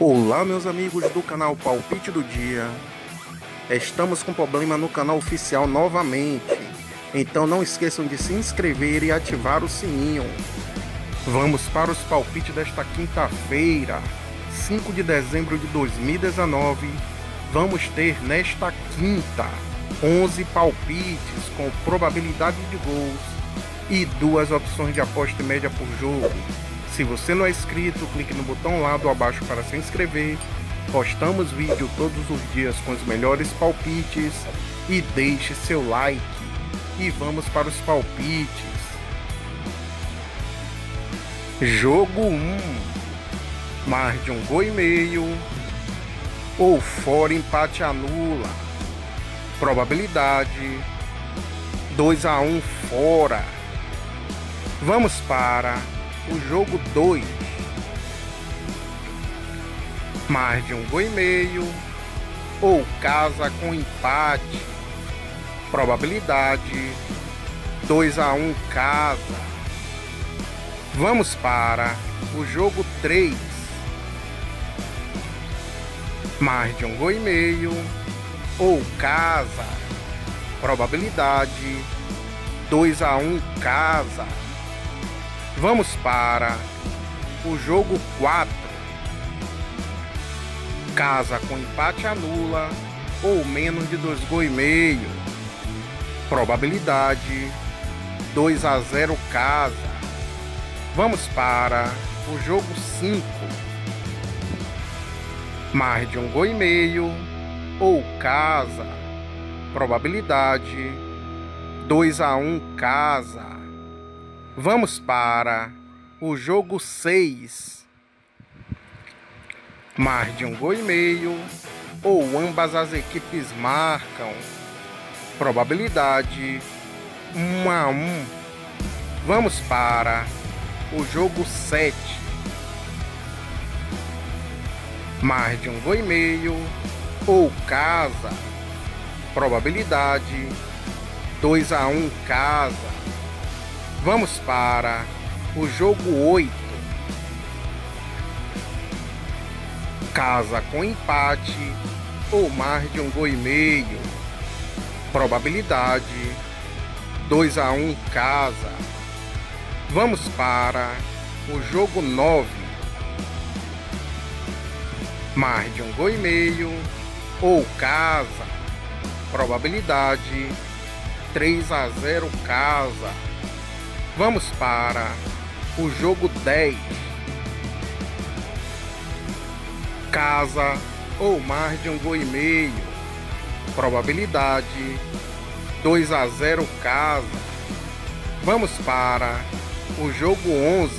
Olá meus amigos do canal Palpite do Dia. Estamos com problema no canal oficial novamente. Então não esqueçam de se inscrever e ativar o sininho. Vamos para os palpites desta quinta-feira 5 de dezembro de 2019 Vamos ter nesta quinta 11 palpites com probabilidade de gols E duas opções de aposta média por jogo se você não é inscrito, clique no botão lá do abaixo para se inscrever. Postamos vídeo todos os dias com os melhores palpites e deixe seu like. E vamos para os palpites. Jogo 1. Mais de um gol e meio. Ou fora empate anula. Probabilidade 2 a 1 fora. Vamos para o jogo 2. Mais de um gol e meio ou casa com empate. Probabilidade 2 a 1 casa. Vamos para o jogo 3. Mais de um gol e meio ou casa. Probabilidade 2 a 1 casa. Vamos para o jogo 4. Casa com empate anula ou menos de 2 gols e meio. Probabilidade 2 a 0 casa. Vamos para o jogo 5. Mais de um gol e meio ou casa. Probabilidade 2 a 1 casa. Vamos para o jogo 6. Mais de um gol e meio ou ambas as equipes marcam. Probabilidade 1 a 1. Vamos para o jogo 7. Mais de um gol e meio ou casa. Probabilidade 2 a 1 casa. Vamos para o jogo 8. Casa com empate ou mais de um gol e meio. Probabilidade 2 a 1 casa. Vamos para o jogo 9. Mais de um gol e meio ou casa. Probabilidade 3 a 0 casa. Vamos para o jogo 10. Casa ou mais de um gol e meio. Probabilidade 2 a 0 casa. Vamos para o jogo 11.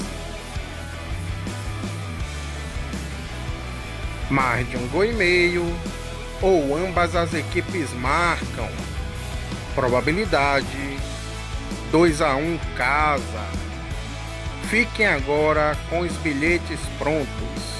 Mais de um gol e meio ou ambas as equipes marcam. Probabilidade 2 a 1 casa. Fiquem agora com os bilhetes prontos.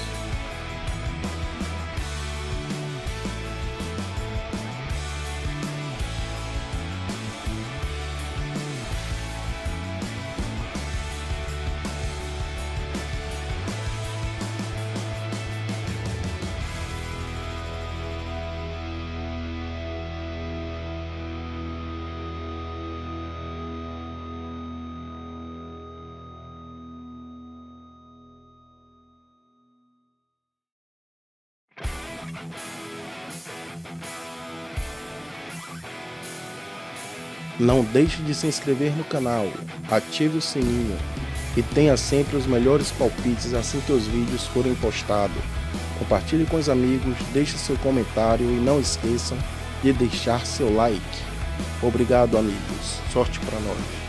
Não deixe de se inscrever no canal, ative o sininho e tenha sempre os melhores palpites assim que os vídeos forem postados. Compartilhe com os amigos, deixe seu comentário e não esqueçam de deixar seu like. Obrigado amigos, sorte para nós.